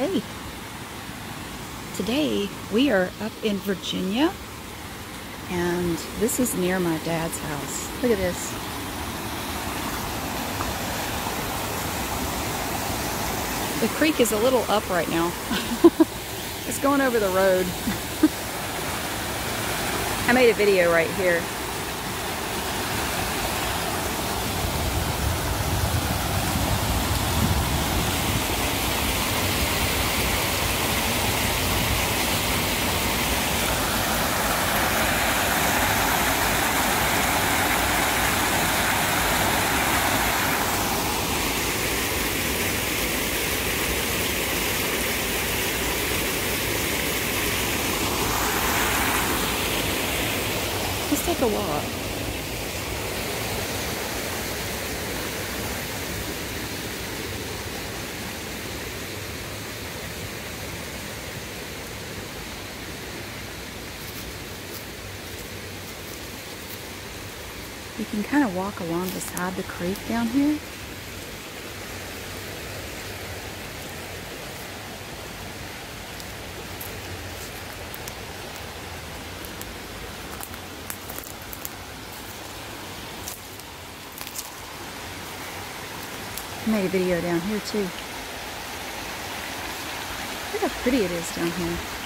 Hey, today we are up in Virginia and this is near my dad's house. Look at this. The creek is a little up right now. it's going over the road. I made a video right here. A walk. You can kind of walk along beside the creek down here. Made a video down here too. Look how pretty it is down here.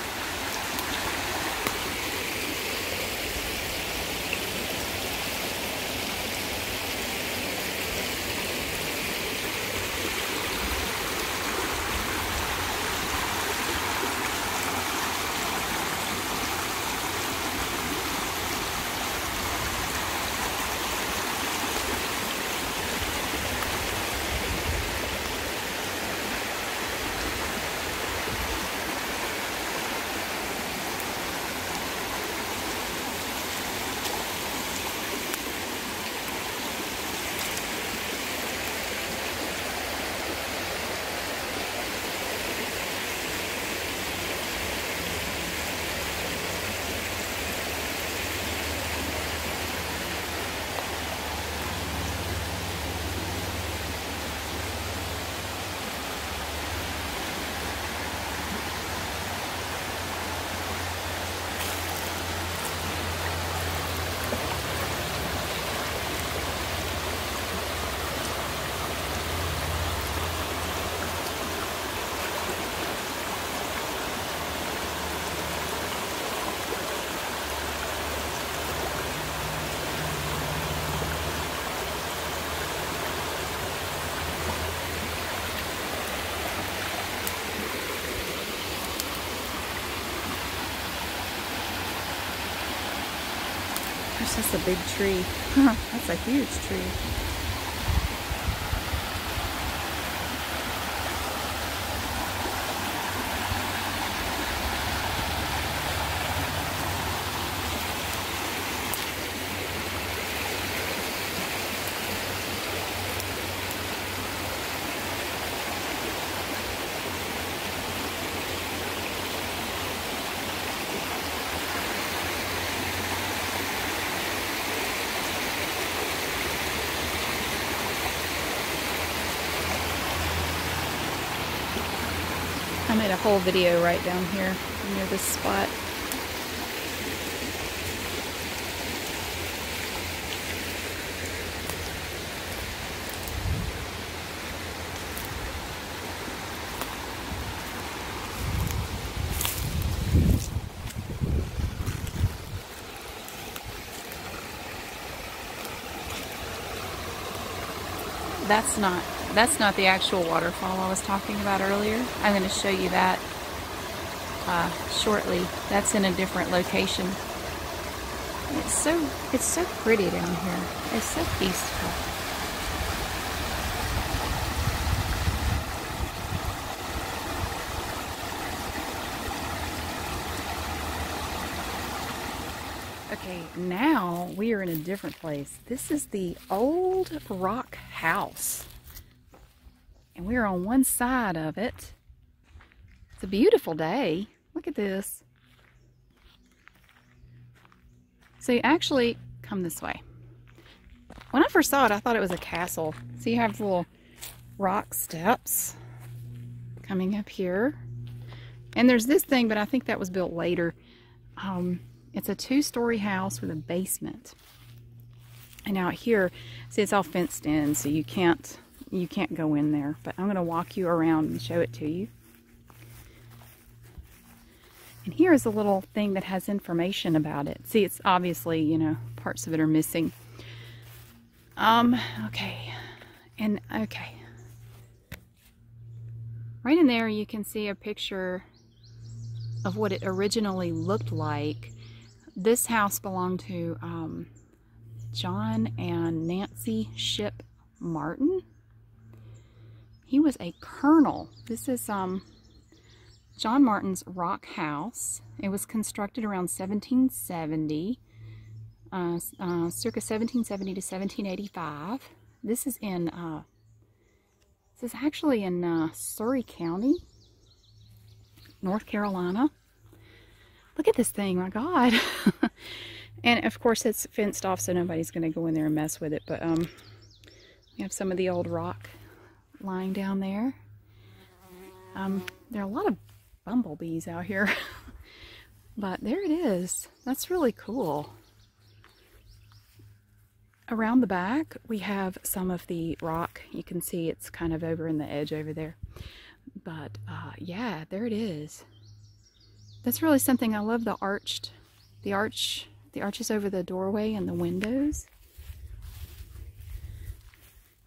That's a big tree. that's a huge tree. I made a whole video right down here near this spot. That's not that's not the actual waterfall I was talking about earlier. I'm going to show you that uh, shortly. That's in a different location. It's so it's so pretty down here. It's so peaceful. Okay, now we are in a different place. This is the old rock house. And we're on one side of it. It's a beautiful day. Look at this. So you actually come this way. When I first saw it, I thought it was a castle. So you have little rock steps coming up here. And there's this thing, but I think that was built later. Um, it's a two-story house with a basement. And out here, see, it's all fenced in, so you can't you can't go in there. But I'm going to walk you around and show it to you. And here is a little thing that has information about it. See, it's obviously, you know, parts of it are missing. Um, okay. And, okay. Right in there, you can see a picture of what it originally looked like. This house belonged to um, John and Nancy Shipp Martin. He was a colonel. This is um, John Martin's Rock House. It was constructed around 1770, uh, uh, circa 1770 to 1785. This is in, uh, this is actually in uh, Surry County, North Carolina. Look at this thing, my God. and of course it's fenced off so nobody's going to go in there and mess with it. But um, you have some of the old rock lying down there. Um, there are a lot of bumblebees out here. but there it is. That's really cool. Around the back, we have some of the rock. You can see it's kind of over in the edge over there. But uh, yeah, there it is. That's really something. I love the arched, the arch, the arches over the doorway and the windows.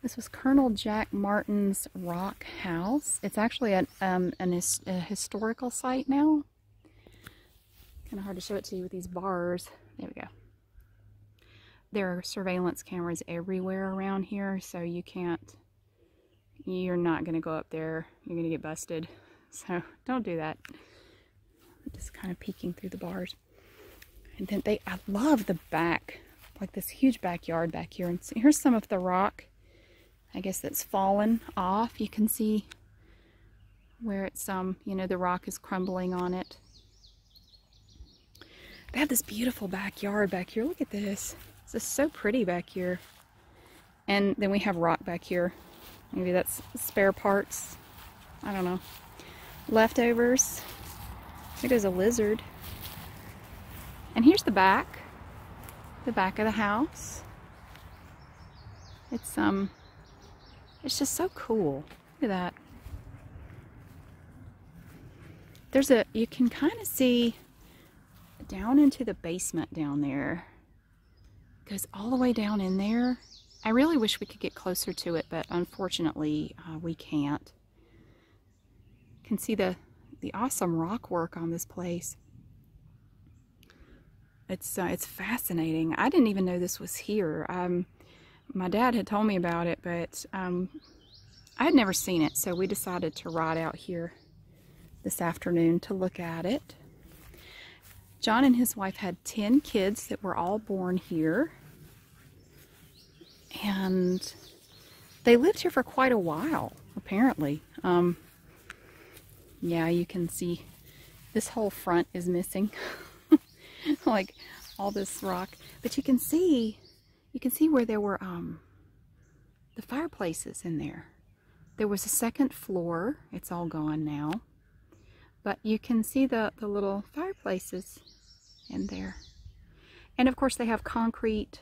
This was Colonel Jack Martin's Rock House. It's actually an, um, an his, a historical site now. Kind of hard to show it to you with these bars. There we go. There are surveillance cameras everywhere around here, so you can't, you're not going to go up there. You're going to get busted. So don't do that. I'm Just kind of peeking through the bars. And then they, I love the back, like this huge backyard back here. And here's some of the rock I guess that's fallen off. You can see where it's, um, you know, the rock is crumbling on it. They have this beautiful backyard back here. Look at this. This is so pretty back here. And then we have rock back here. Maybe that's spare parts. I don't know. Leftovers. There goes a lizard. And here's the back. The back of the house. It's um it's just so cool. Look at that. There's a, you can kind of see down into the basement down there. Goes all the way down in there. I really wish we could get closer to it, but unfortunately uh, we can't. Can see the, the awesome rock work on this place. It's, uh, it's fascinating. I didn't even know this was here. Um, my dad had told me about it, but um, I had never seen it, so we decided to ride out here this afternoon to look at it. John and his wife had 10 kids that were all born here. And they lived here for quite a while, apparently. Um, yeah, you can see this whole front is missing. like all this rock. But you can see you can see where there were um, the fireplaces in there. There was a second floor. It's all gone now. But you can see the, the little fireplaces in there. And of course they have concrete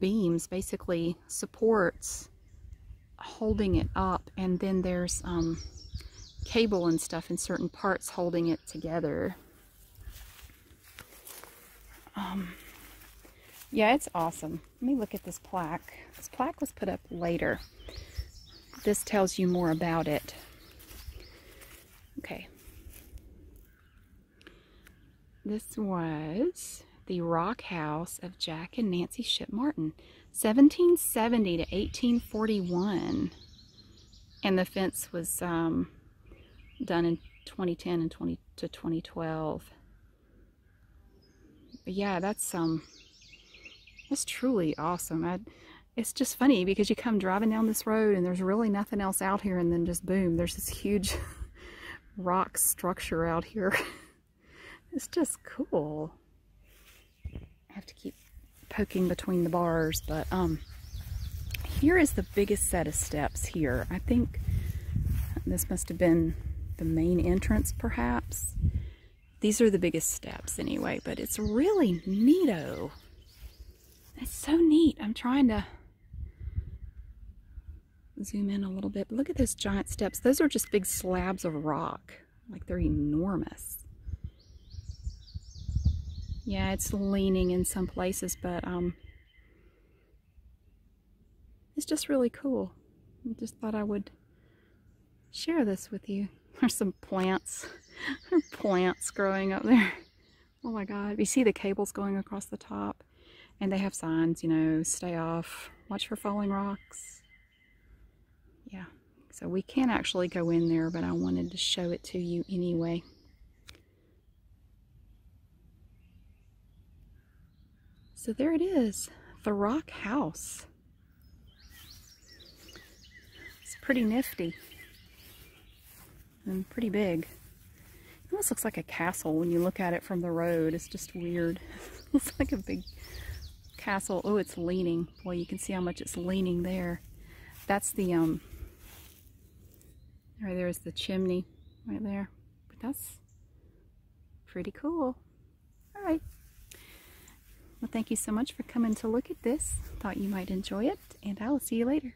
beams, basically supports holding it up. And then there's um, cable and stuff in certain parts holding it together. Um, yeah, it's awesome. Let me look at this plaque. This plaque was put up later. This tells you more about it. Okay. This was the rock house of Jack and Nancy Shipp Martin, 1770 to 1841. And the fence was um, done in 2010 and 20 to 2012. But yeah, that's um it's truly awesome. I, it's just funny because you come driving down this road and there's really nothing else out here and then just boom, there's this huge rock structure out here. it's just cool. I have to keep poking between the bars, but um, here is the biggest set of steps here. I think this must have been the main entrance perhaps. These are the biggest steps anyway, but it's really neato. It's so neat. I'm trying to zoom in a little bit. Look at those giant steps. Those are just big slabs of rock. Like they're enormous. Yeah, it's leaning in some places, but um, it's just really cool. I just thought I would share this with you. There's some plants. there are plants growing up there. Oh my god. You see the cables going across the top? And they have signs, you know, stay off, watch for falling rocks. Yeah. So we can't actually go in there, but I wanted to show it to you anyway. So there it is, the rock house. It's pretty nifty and pretty big. It almost looks like a castle when you look at it from the road. It's just weird. looks like a big castle. Oh, it's leaning. Boy, you can see how much it's leaning there. That's the, um, right there's the chimney right there. But that's pretty cool. All right. Well, thank you so much for coming to look at this. Thought you might enjoy it, and I will see you later.